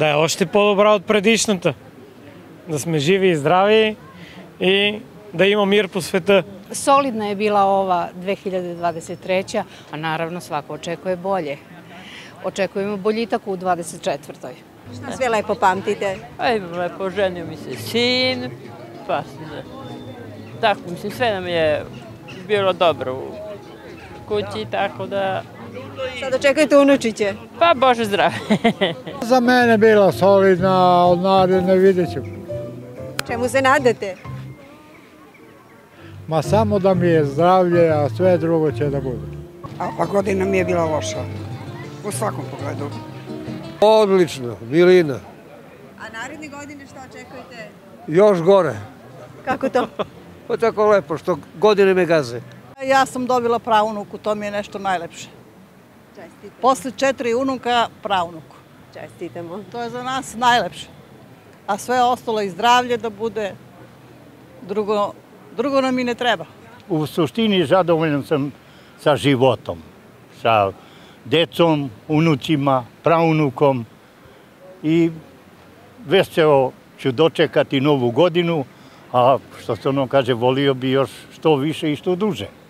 Да е още по-добра от предишната. Да сме живи и здрави и da ima mir po sveta. Solidna je bila ova 2023. a naravno svako očekuje bolje. Očekujemo boljitak u 24. Šta sve lepo pamtite? Aj, lepo, ženio mi se sin, pa se... Tako, mislim, sve nam je bilo dobro u kući, tako da... Sad očekujete unučiće. Pa, Bože zdrave. Za mene bila solidna, od naredne vidjet ću. Čemu se nadate? Ma samo da mi je zdravlje, a sve drugo će da bude. A ova godina mi je bila loša. U svakom pogledu. Odlično, milina. A naredne godine šta očekujete? Još gore. Kako to? Pa tako lepo, što godine me gaze. Ja sam dobila pravunuku, to mi je nešto najlepše. Čestite. Posle četiri unuka, pravunuku. Čestitamo. To je za nas najlepše. A sve ostalo i zdravlje da bude, drugo, drugo nam i ne treba. U suštini zadovoljan sam sa životom, sa decom, unucima, praunukom i veselo ću dočekati novu godinu, a što se ono kaže, volio bi još što više i što duže.